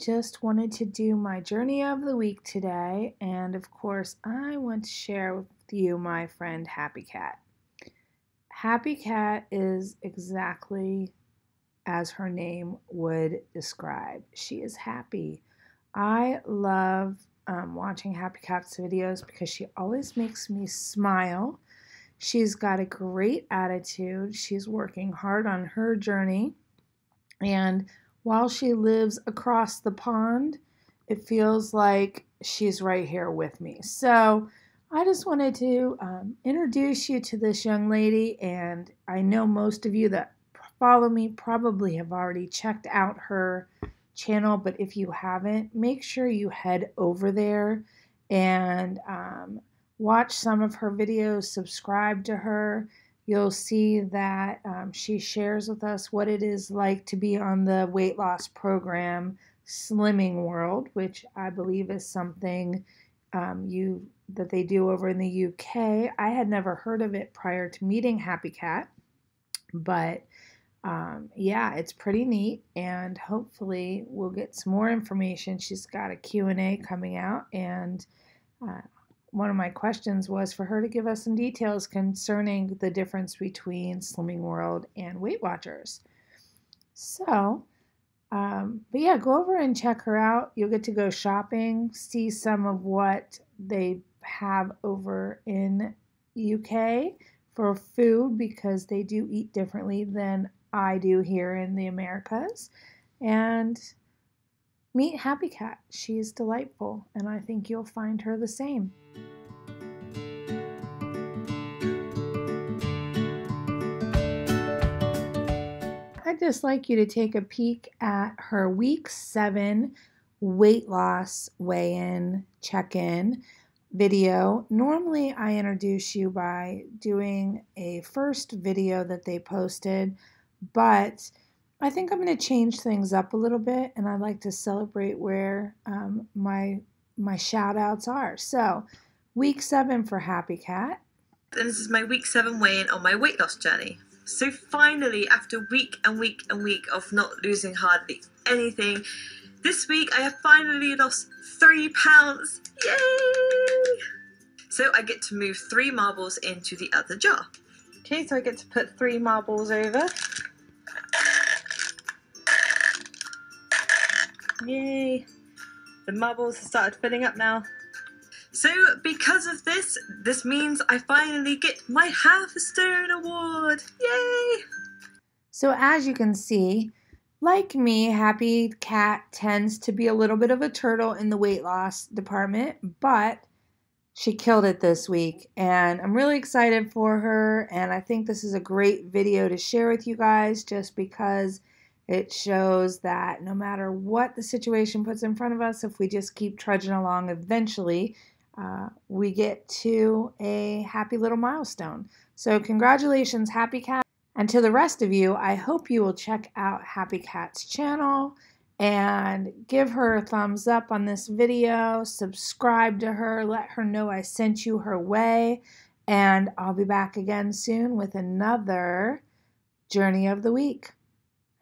just wanted to do my journey of the week today. And of course, I want to share with you my friend Happy Cat. Happy Cat is exactly as her name would describe. She is happy. I love um, watching Happy Cat's videos because she always makes me smile. She's got a great attitude. She's working hard on her journey. And while she lives across the pond, it feels like she's right here with me. So I just wanted to um, introduce you to this young lady, and I know most of you that follow me probably have already checked out her channel, but if you haven't, make sure you head over there and um, watch some of her videos, subscribe to her you'll see that um, she shares with us what it is like to be on the weight loss program Slimming World, which I believe is something um, you that they do over in the UK. I had never heard of it prior to meeting Happy Cat, but um, yeah, it's pretty neat, and hopefully we'll get some more information. She's got a Q and A coming out, and uh, one of my questions was for her to give us some details concerning the difference between Slimming World and Weight Watchers. So, um, but yeah, go over and check her out. You'll get to go shopping, see some of what they have over in UK for food because they do eat differently than I do here in the Americas. And meet Happy Cat. She is delightful, and I think you'll find her the same. I'd just like you to take a peek at her week seven weight loss weigh in check in video. Normally, I introduce you by doing a first video that they posted, but I think I'm going to change things up a little bit and I'd like to celebrate where um, my my shout outs are. So, week seven for Happy Cat. And this is my week seven weigh in on my weight loss journey. So finally, after week and week and week of not losing hardly anything, this week I have finally lost three pounds. Yay! So I get to move three marbles into the other jar. Okay, so I get to put three marbles over. The marbles have started filling up now. So, because of this, this means I finally get my half a stone award. Yay! So, as you can see, like me, Happy Cat tends to be a little bit of a turtle in the weight loss department, but she killed it this week. And I'm really excited for her. And I think this is a great video to share with you guys just because it shows that no matter what the situation puts in front of us, if we just keep trudging along, eventually uh, we get to a happy little milestone. So, congratulations, Happy Cat. And to the rest of you, I hope you will check out Happy Cat's channel and give her a thumbs up on this video, subscribe to her, let her know I sent you her way, and I'll be back again soon with another Journey of the Week.